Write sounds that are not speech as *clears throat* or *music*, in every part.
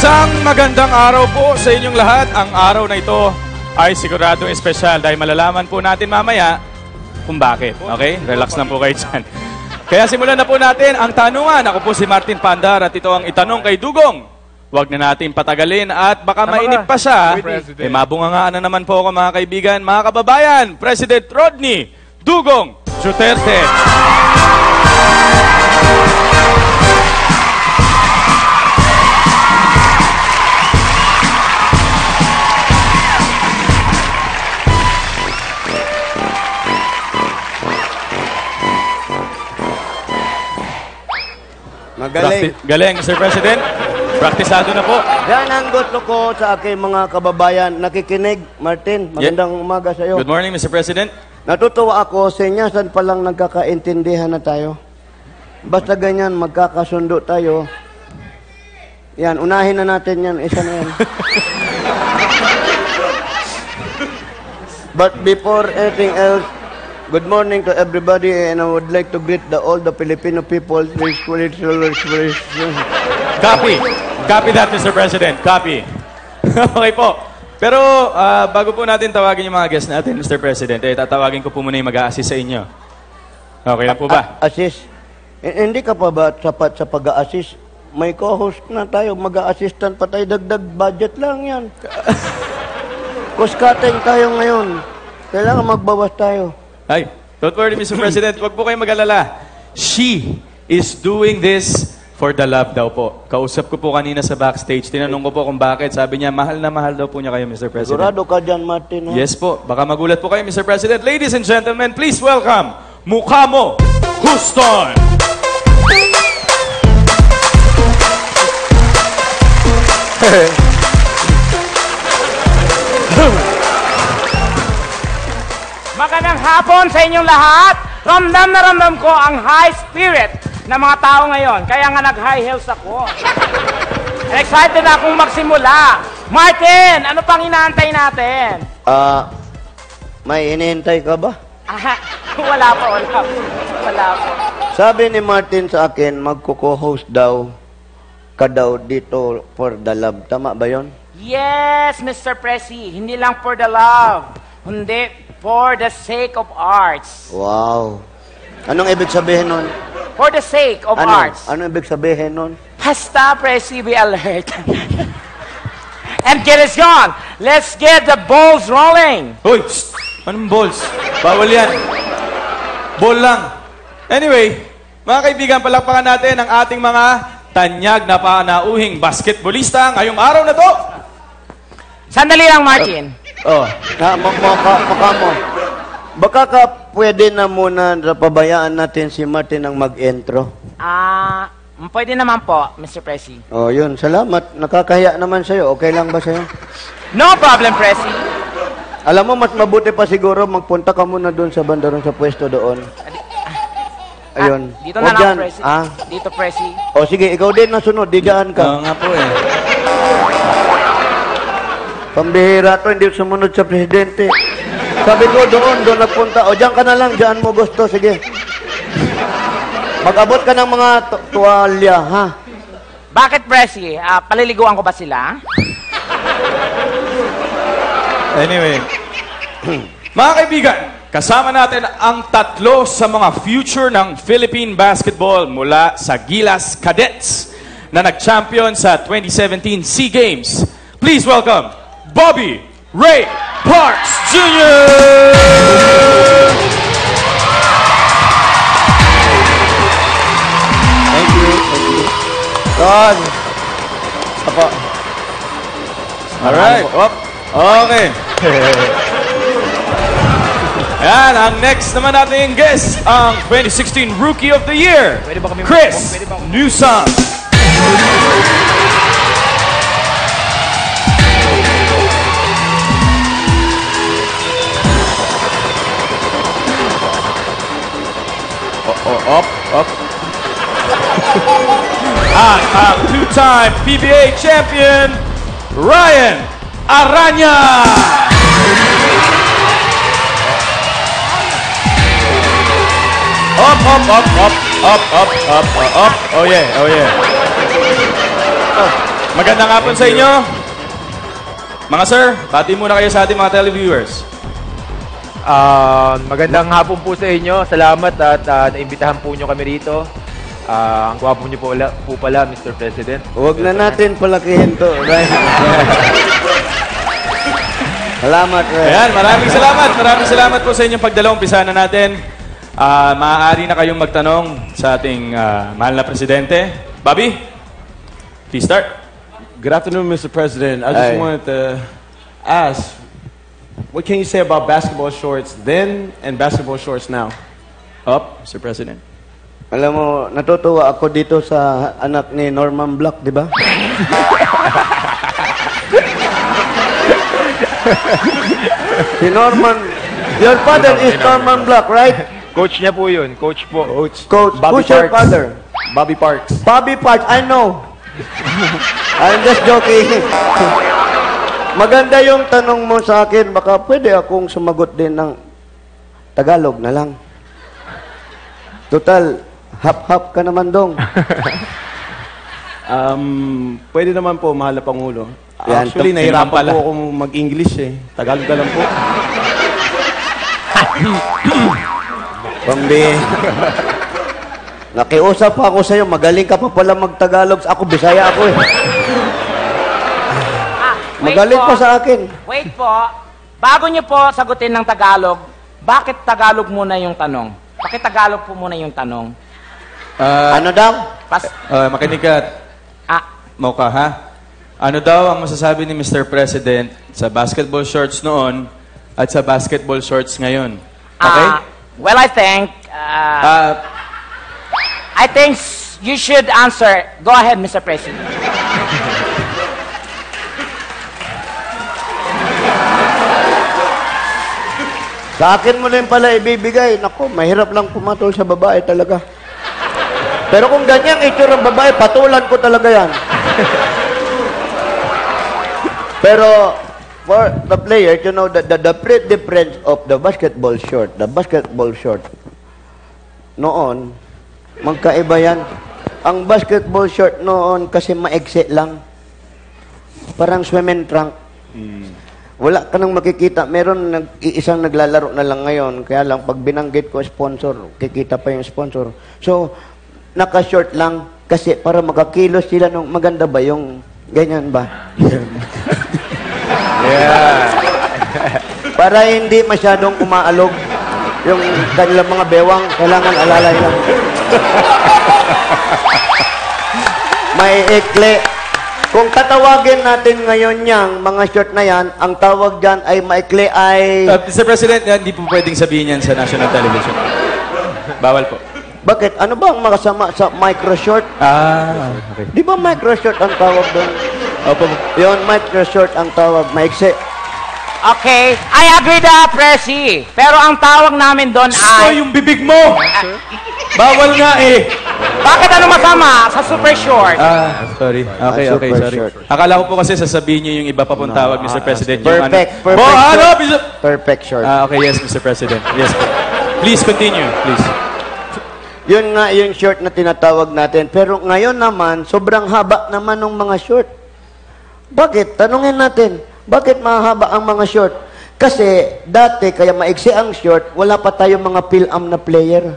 Isang magandang araw po sa inyong lahat. Ang araw na ito ay siguradong espesyal dahil malalaman po natin mamaya kung bakit. Okay? Relax lang po kayo dyan. *laughs* Kaya simulan na po natin ang tanungan. Ako po si Martin Pandar at ito ang itanong kay Dugong. Huwag na natin patagalin at baka mainip pa siya. Eh, mabungangaan na naman po ako mga kaibigan, mga kababayan. President Rodney Dugong Duterte. Magaling. Prakti- Galing, Mr. President. Praktisado na po. Yan ang gusto ko sa aking mga kababayan. Nakikinig, Martin. Magandang umaga sa iyo. Good morning, Mr. President. Natutuwa ako, senyasan pa lang nagkakaintindihan na tayo. Basta ganyan, magkakasundo tayo. Yan, unahin na natin yan. Isa na yan. *laughs* But before anything else, good morning to everybody and I would like to greet the, all the Filipino people. Copy. Copy that, Mr. President. Copy. *laughs* okay po. Pero ah, bago po natin tawagin yung mga guests natin, Mr. President, eh, tatawagin ko po muna yung mag-a-assist sa inyo. Okay lang po ba? Assist. Eh, hindi ka pa ba sapat sa pag-assist? May co-host na tayo, mag-assistant pa tayo, dagdag budget lang yan. *laughs* Cost-cutting tayo ngayon. Kailangan magbawas tayo. Ay, don't worry, Mr. President. Huwag po kayong mag-alala. She is doing this for the love daw po. Kausap ko po kanina sa backstage. Tinanong ko po kung bakit. Sabi niya, mahal na mahal daw po niya kayo, Mr. President. Sigurado ka dyan, Martin. Ha? Yes po. Baka magulat po kayo, Mr. President. Ladies and gentlemen, please welcome Mukamo Houston! *laughs* Magandang hapon sa inyong lahat. Ramdam na ramdam ko ang high spirit ng mga tao ngayon. Kaya nga nag-high heels ako. And *laughs* excited na akong magsimula. Martin, ano pang inaantay natin? Ah, may hinihintay ka ba? Ah, *laughs* wala pa, wala pa. Wala pa. Sabi ni Martin sa akin, magko-co-host daw ka daw dito for the love. Tama ba yon? Yes, Mr. Presi. Hindi lang for the love. Hindi for the sake of arts. Wow. Anong ibig sabihin nun? For the sake of Ano? arts. Ano ibig sabihin nun? Basta, Presi, be alert. *laughs* And get us gone. Let's get the balls rolling. Hoy! Psst! Anong balls? Bawal yan. Ball lang. Anyway, mga kaibigan, palakpakan natin ang ating mga tanyag na panauhing basketballista ngayong araw na to. Sandali lang, Martin. Oh, na, maka, maka mo. Baka ka pwede na muna na pabayaan natin si Martin ang mag-intro. Ah, pwede naman po, Mr. Presi. Oh, yun. Salamat. Nakakahiya naman sa'yo. Okay lang ba sa'yo? No problem, Presi. Alam mo, mas mabuti pa siguro magpunta ka muna doon sa bandaron sa pwesto doon. Ayun. Ah, dito na lang, dyan. Presi. Ah. Dito, Presi. O sige, ikaw din nasunod. Di dyan ka. Oo nga po eh. Pambihira to, hindi sumunod sa presidente. Sabi ko, doon, doon nagpunta. O, dyan ka na lang, dyan mo gusto. Sige. Mag-abot ka ng mga tu- tuwalya, ha? Bakit, Presi? Ah, paliliguan ko ba sila? Anyway. *clears throat* mga kaibigan, kasama natin ang tatlo sa mga future ng Philippine basketball mula sa Gilas Cadets na nag-champion sa 2017 SEA Games. Please welcome Bobby Ray Parks Jr. Thank you. Thank you. Don. Apo. Alright. Op. Okay. *laughs* Yan, ang next naman nating guest, ang 2016 Rookie of the Year, Chris Newsom. At ang two-time PBA champion, Ryan Aranya. Up, up, up, up, up, up, up, up, up. Oh yeah, oh yeah. Magandang hapon sa inyo. Mga sir, pati muna kayo sa ating mga televiewers. Ah, magandang hapon po sa inyo. Salamat at ah, naimbitahan po nyo kami rito. Ah, ang gwapo nyo po, pala, po pala, Mr. President. Huwag na natin palakihin to, right? *laughs* Salamat, Ray. Ayan, maraming salamat. Maraming salamat po sa inyong pagdala. Umpisa na natin. Ah, maaari na kayong magtanong sa ating ah, mahal na presidente. Bobby, please start. Good afternoon, Mr. President. I just Hey. wanted to ask, what can you say about basketball shorts then and basketball shorts now? Up, Mr. President. Alam mo, natutuwa ako dito sa anak ni Norman Black, di ba? *laughs* si Norman, your father is Norman Black, right? Coach niya po yun. Coach po. Coach, Coach, Bobby who's your Parks. father? Bobby Parks. Bobby Parks, I know. *laughs* I'm just joking. *laughs* Maganda yung tanong mo sa akin. Baka pwede akong sumagot din ng Tagalog na lang. Total, hap-hap ka naman dong. *laughs* Um, pwede naman po, mahal na Pangulo. Yan, Actually, nahirapan pala. po akong mag-English eh. Tagalog na lang po. *laughs* Pambi. Nakiusap pa ako sa'yo. Magaling ka pa pala mag-Tagalog. Ako, Bisaya ako eh. Ah, wait Magaling po. pa sa akin. Wait po. Bago niyo po sagutin ng Tagalog, bakit Tagalog muna yung tanong? Bakit Tagalog po muna yung tanong? Ah, Ano daw? Pas, ah, makinig ka, ah, Mocha, ha? Ano daw ang masasabi ni Mr. President sa basketball shorts noon at sa basketball shorts ngayon? Okay? ah, well, I think, ah, Ah, I think you should answer. Go ahead, Mr. President. Sa akin mo rin pala ibibigay. Naku, mahirap lang pumatol sa babae talaga. Pero kung ganyan itsura ng babae, patulan ko talaga yan. Pero for the player, you know, the, the, the difference of the basketball short, the basketball short, noon, magkaiba yan. Ang basketball short noon kasi maigsi lang. Parang swimming trunk. Wala ka nang makikita. Meron nag, isang naglalaro na lang ngayon. Kaya lang, pag binanggit ko sponsor, kikita pa yung sponsor. So, naka-short lang. Kasi para makakilos sila nung maganda ba yung ganyan ba? *laughs* para hindi masyadong umaalog yung kanilang mga bewang. Kailangan alalay lang. May ikli. Kung tatawagin natin ngayon yang mga short na yan, ang tawag dyan ay maikli ay... uh, Mr. President, hindi po pwedeng sabihin yan sa national television. Bawal po. Bakit? Ano ba ang makasama sa micro short? Ah, okay. Di ba micro short ang tawag doon? Opo. Yun, micro short ang tawag. Maiksi. Okay, I agree da, Presi. Pero ang tawag namin doon Ay, ay... yung bibig mo! Bawal nga eh! Bakit ano masama sa super short? Ah, sorry. Okay, Ah, okay, super sorry. short. Akala ko po kasi sasabihin niyo yung iba pa pong tawag, Mr. President. Yung Perfect, ano, perfect Bo, ano? short. Mr. Perfect short. Ah, okay, yes, Mr. President. Yes po. Please continue, please. Yun nga yung short na tinatawag natin. Pero ngayon naman, sobrang haba naman ng mga short. Bakit? Tanungin natin. Bakit mahaba ang mga short? Kasi dati, kaya maiksi ang short, wala pa tayong mga pilam na player.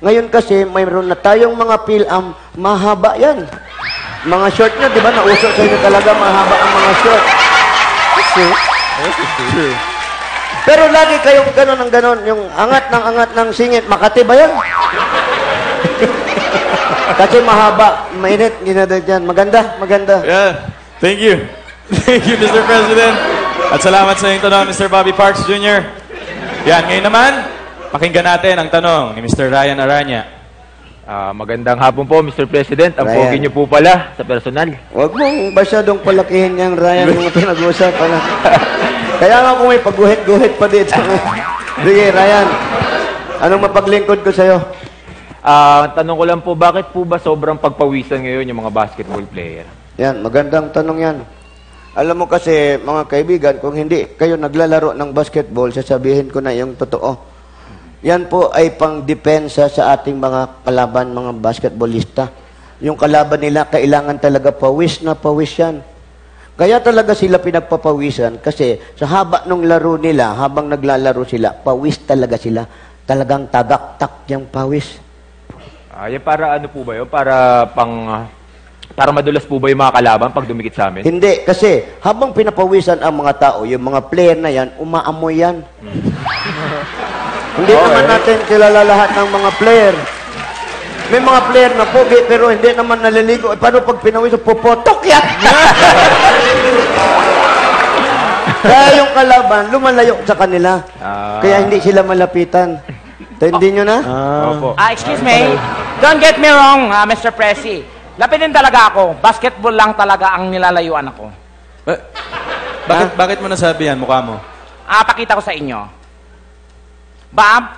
Ngayon kasi, mayroon na tayong mga pilam, mahaba yan. Mga short nyo, di ba? Nauso sa inyo talaga, mahaba ang mga short. Pero lagi kayong ganon ng ganon, yung angat ng angat ng singit, Makati ba yan? *laughs* Kasi mahaba, mainit, ginadagyan. Maganda, maganda. Yeah. Thank you. *laughs* Thank you, Mr. President. At salamat sa inyong tanong, Mr. Bobby Parks Jr. Yan, ngayon naman, pakinggan natin ang tanong ni Mr. Ryan Aranya. Ah, magandang hapon po, Mr. President. Ang Ryan. pogi niyo po pala sa personal. Huwag mong masyadong palakihin *laughs* niyang Ryan yung pinag-uusapan na. Kaya nga kung may pagguhit-guhit pa dito. Sige, Ryan. Anong mapaglingkod ko sa'yo? Ang tanong ko lang po, bakit po ba sobrang pagpawisan ngayon yung mga basketball player? Yan, magandang tanong yan. Alam mo kasi, mga kaibigan, kung hindi kayo naglalaro ng basketball, sasabihin ko na yung totoo. Yan po ay pang-depensa sa ating mga kalaban, mga basketballista. yung kalaban nila, kailangan talaga pawis na pawis yan. Kaya talaga sila pinagpapawisan kasi sa haba ng laro nila, habang naglalaro sila, pawis talaga sila. Talagang tagaktak yung pawis. Ah, yan para ano po ba yun? Para pang... para madulas po ba yung mga kalaban pag dumikit sa amin? Hindi, kasi habang pinapawisan ang mga tao, yung mga player na yan, umaamoy yan. hindi naman natin kilala lahat ng mga player. May mga player na pogi, pero hindi naman naliligo. Eh, paano pag pinawisan, pupotok yan! *laughs* Kaya yung kalaban, lumalayo sa kanila. Ah. Kaya hindi sila malapitan. Hindi nyo na? Opo. Ah, excuse me. Don't get me wrong, ah, Mr. Presi. Lapitin talaga ako. Basketball lang talaga ang nilalayuan ako. Ba- bakit, bakit mo nasabi yan, mukha mo? Ah, pakita ko sa inyo. Bob,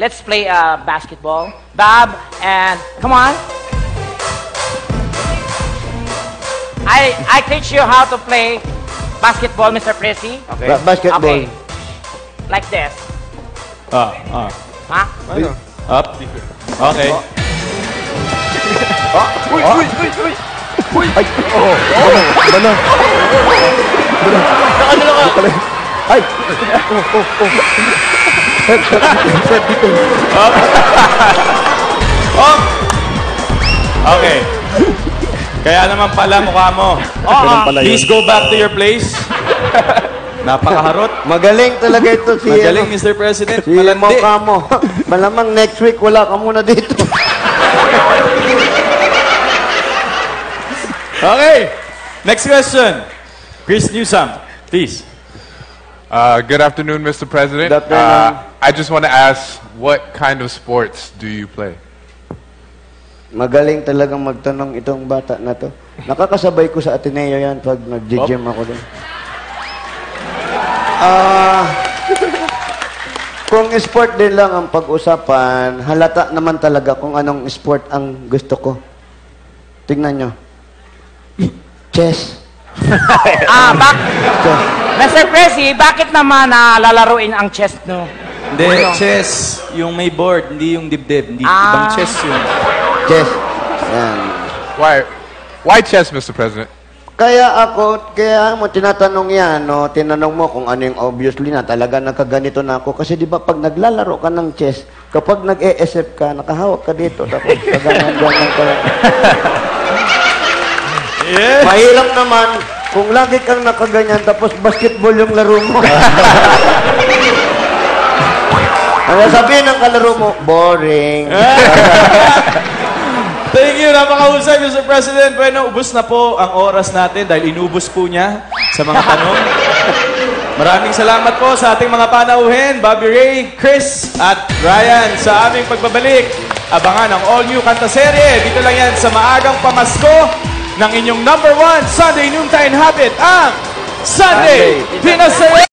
let's play uh, basketball. Bob, and come on. I I teach you how to play basketball, Mr. Presi. Okay. Ba- basketball. Okay. Like this. Ah, ah. Ha? Up. Okay. Ay! Oh! Okay. Kaya naman pala mukha mo. Please go back to your place. *laughs* Napakaharot. *laughs* Magaling talaga ito si... Magaling, ano, Mr. President. Si Malandi. mukha mo. Malamang next week wala ka muna dito. *laughs* Okay. Next question. Chris Newsom, please. Uh, good afternoon, Mr. President. Good afternoon. Uh, I just want to ask, what kind of sports do you play? Magaling talagang magtanong itong bata na to. Nakakasabay ko sa Ateneo yan pag nag-gym ako doon. Ah... kung sport din lang ang pag-usapan, halata naman talaga kung anong sport ang gusto ko. Tingnan nyo. Chess. *laughs* Ah, bak Chess. Mr. Presi, bakit naman na lalaruin ang chess no? Hindi, chess. Yung may board, hindi yung dibdib. Hindi, Ah. Ibang chess yun. Chess. Yan. Why, why chess, Mr. President? Kaya ako, kaya mo tinatanong yan, no, tinanong mo kung ano yung obviously na talaga nakaganito na ako. Kasi di ba pag naglalaro ka ng chess, kapag nag-ESF ka, nakahawak ka dito, tapos *laughs* kaganyan-ganyan ka. Yes. Mahirap naman kung lagi kang nakaganyan, tapos basketball yung laro mo. *laughs* Ano sabihin ng kalaro mo? Boring. *laughs* Thank you. Napakahusay, Mr. President. Bueno, ubus na po ang oras natin dahil inubos po niya sa mga tanong. *laughs* Maraming salamat po sa ating mga panauhin, Bobby Ray, Chris, at Ryan sa aming pagbabalik. Abangan ang all-new kanta serye. Dito lang yan sa maagang pamasko ng inyong number one Sunday noontime habit, ang Sunday Pinasaya!